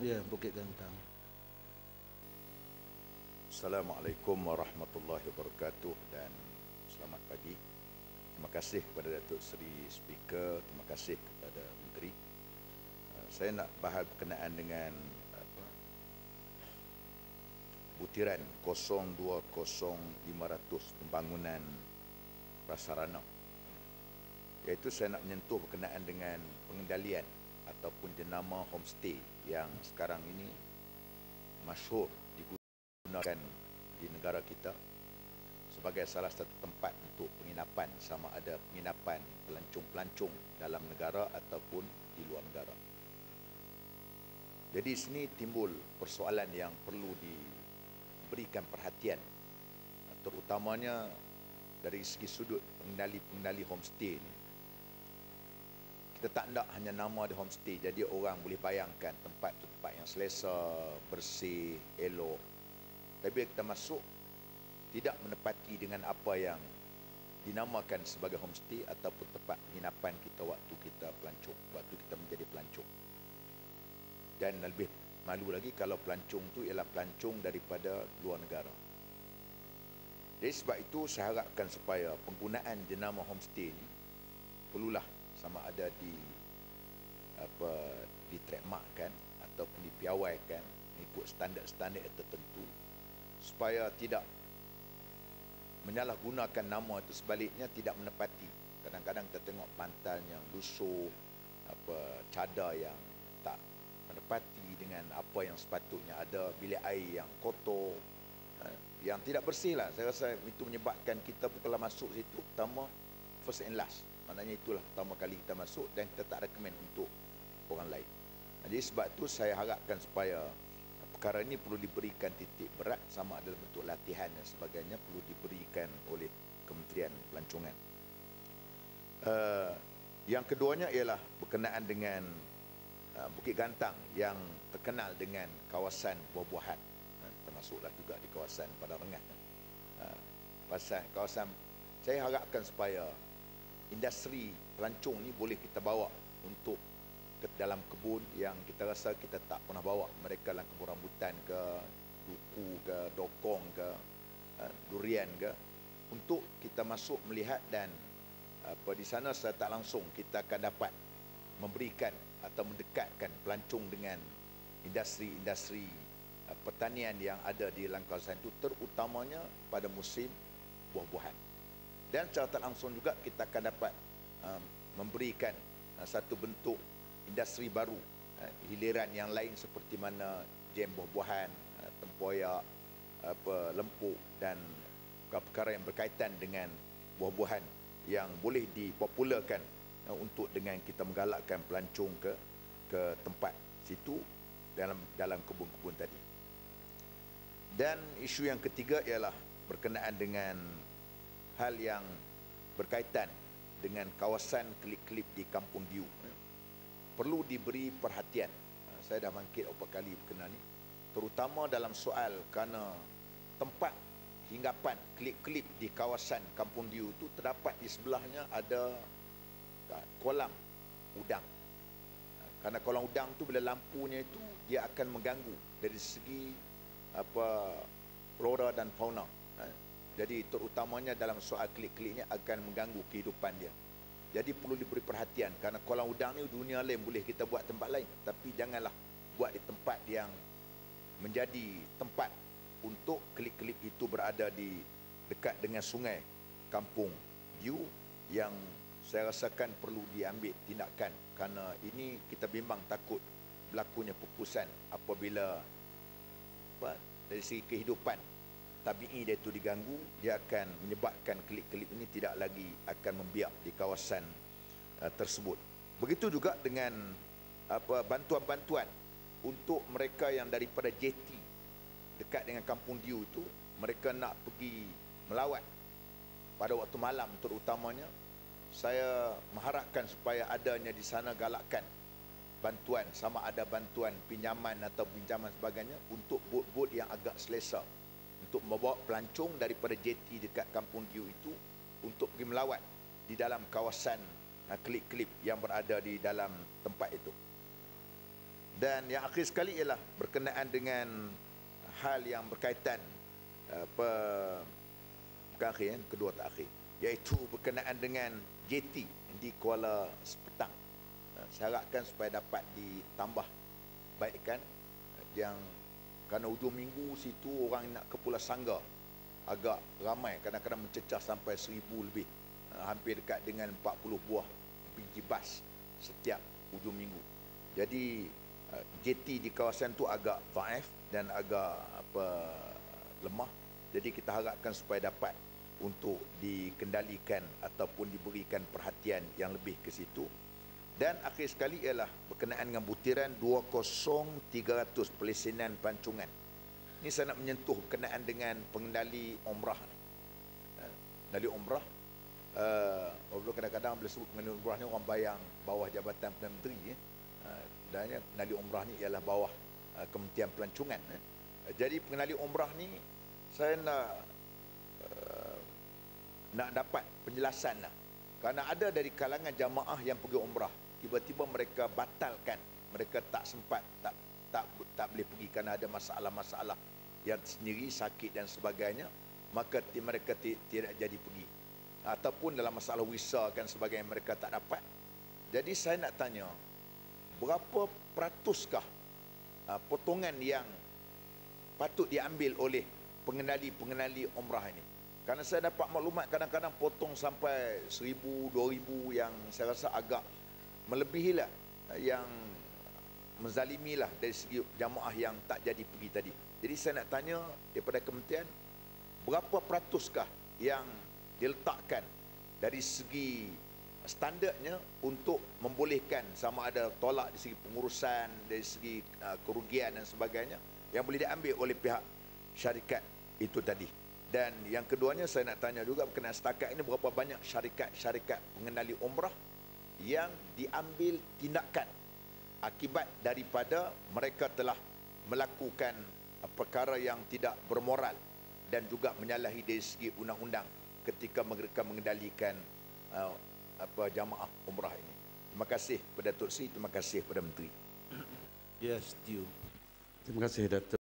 Ya, Bukit Gantang. Assalamualaikum warahmatullahi wabarakatuh dan selamat pagi. Terima kasih kepada Datuk Seri Speaker, terima kasih kepada Menteri. Uh, Saya nak bahas berkenaan dengan apa, butiran 020500 pembangunan prasarana. Iaitu saya nak menyentuh berkenaan dengan pengendalian ataupun jenama homestay yang sekarang ini masyhur digunakan di negara kita sebagai salah satu tempat untuk penginapan sama ada penginapan pelancong-pelancong dalam negara ataupun di luar negara. Jadi sini timbul persoalan yang perlu diberikan perhatian terutamanya dari segi sudut pengendali-pengendali homestay ini. Kita tak nak hanya nama di homestay jadi orang boleh bayangkan tempat tu tempat yang selesa, bersih, elok. Tapi kita masuk tidak menepati dengan apa yang dinamakan sebagai homestay ataupun tempat penginapan kita waktu kita pelancong, waktu kita menjadi pelancong. Dan lebih malu lagi kalau pelancong tu ialah pelancong daripada luar negara. Jadi sebab itu saya harapkan supaya penggunaan jenama homestay ni perlulah sama ada di apa di trademarkkan ataupun dipiawaikan ikut standard-standard tertentu. Supaya tidak menyalahgunakan nama itu sebaliknya tidak menepati. Kadang-kadang kita tengok pantalnya lusuh, apa cadar yang tak menepati dengan apa yang sepatutnya ada bilik air yang kotor eh, yang tidak bersih lah saya rasa itu menyebabkan kita kalau masuk situ pertama first and last maknanya itulah pertama kali kita masuk dan kita tak recommend untuk orang lain jadi sebab tu saya harapkan supaya perkara ini perlu diberikan titik berat sama ada bentuk latihan dan sebagainya perlu diberikan oleh Kementerian Pelancongan. Uh, yang keduanya ialah berkenaan dengan uh, Bukit Gantang yang terkenal dengan kawasan buah-buahan uh, termasuklah juga di kawasan Padang Rengat. Uh, pasal kawasan saya harapkan supaya industri pelancong ni boleh kita bawa untuk ke dalam kebun yang kita rasa kita tak pernah bawa. Mereka dalam kebun rambutan ke duku ke dokong ke uh, durian ke. Untuk kita masuk melihat dan apa di sana secara tak langsung kita akan dapat memberikan atau mendekatkan pelancong dengan industri-industri uh, pertanian yang ada di kawasan itu terutamanya pada musim buah-buahan dan secara tak langsung juga kita akan dapat um, memberikan uh, satu bentuk industri baru uh, hiliran yang lain seperti mana jam buah-buahan uh, tempoyak apa lempuk dan perkara yang berkaitan dengan buah-buahan yang boleh dipopularkan uh, untuk dengan kita menggalakkan pelancong ke ke tempat situ dalam dalam kebun-kebun tadi. Dan isu yang ketiga ialah berkenaan dengan hal yang berkaitan dengan kawasan klip-klip di Kampung Diu. Perlu diberi perhatian. Saya dah bangkit beberapa kali berkenaan ni. Terutama dalam soal kerana tempat hinggapan klip-klip di kawasan Kampung Diu itu terdapat di sebelahnya ada kolam udang. Kerana kolam udang tu bila lampunya itu dia akan mengganggu dari segi apa flora dan fauna. Jadi terutamanya dalam soal klik-klik ni akan mengganggu kehidupan dia. Jadi perlu diberi perhatian kerana kolam udang ni dunia lain boleh kita buat tempat lain. Tapi janganlah buat di tempat yang menjadi tempat untuk klip-klip itu berada di dekat dengan sungai Kampung Diu yang saya rasakan perlu diambil tindakan. Kerana ini kita bimbang takut berlakunya pupusan apabila apa, dari segi kehidupan tabi'i dia itu diganggu dia akan menyebabkan klip-klip ini tidak lagi akan membiak di kawasan uh, tersebut. Begitu juga dengan apa bantuan-bantuan untuk mereka yang daripada JT dekat dengan kampung Diu itu mereka nak pergi melawat pada waktu malam terutamanya. Saya mengharapkan supaya adanya di sana galakkan bantuan sama ada bantuan pinjaman atau pinjaman sebagainya untuk bot-bot yang agak selesa untuk membawa pelancong daripada JT dekat Kampung Diu itu untuk pergi melawat di dalam kawasan uh, klip-klip yang berada di dalam tempat itu. Dan yang akhir sekali ialah berkenaan dengan hal yang berkaitan apa bukan akhir kan, kedua tak akhir iaitu berkenaan dengan JT di Kuala Sepetang. Uh, saya harapkan supaya dapat ditambah baikkan yang kerana hujung minggu situ orang nak ke Pulau Sangga. Agak ramai kadang-kadang mencecah sampai seribu lebih. Uh, hampir dekat dengan 40 buah biji bas setiap hujung minggu. Jadi uh, JT di kawasan tu agak dhaif dan agak apa lemah. Jadi kita harapkan supaya dapat untuk dikendalikan ataupun diberikan perhatian yang lebih ke situ dan akhir sekali ialah berkenaan dengan butiran 20300 pelesinan pancungan ini saya nak menyentuh berkenaan dengan pengendali umrah ni pengendali umrah uh, kadang-kadang bila sebut pengendali umrah ni orang bayang bawah jabatan Perdana Menteri eh. uh, dan pengendali umrah ni ialah bawah Kementerian Pelancongan eh. jadi pengendali umrah ni saya nak nak dapat penjelasan lah. Kerana ada dari kalangan jamaah yang pergi umrah, tiba-tiba mereka batalkan, mereka tak sempat, tak tak tak boleh pergi kerana ada masalah-masalah yang sendiri sakit dan sebagainya, maka mereka tidak jadi pergi. Ataupun dalam masalah visa kan sebagainya mereka tak dapat. Jadi saya nak tanya, berapa peratuskah uh, potongan yang patut diambil oleh pengendali-pengendali umrah ini. Karena saya dapat maklumat kadang-kadang potong sampai seribu, dua ribu yang saya rasa agak melebihi lah yang menzalimi lah dari segi jamaah yang tak jadi pergi tadi. Jadi saya nak tanya daripada kementerian, berapa peratuskah yang diletakkan dari segi standardnya untuk membolehkan sama ada tolak dari segi pengurusan, dari segi uh, kerugian dan sebagainya yang boleh diambil oleh pihak syarikat itu tadi. Dan yang keduanya saya nak tanya juga berkenaan setakat ini berapa banyak syarikat-syarikat pengendali umrah yang diambil tindakan akibat daripada mereka telah melakukan perkara yang tidak bermoral dan juga menyalahi dari segi undang-undang ketika mereka mengendalikan uh, apa jamaah umrah ini. Terima kasih kepada Datuk Sri, terima kasih kepada Menteri. Yes, Tio. Terima kasih Datuk.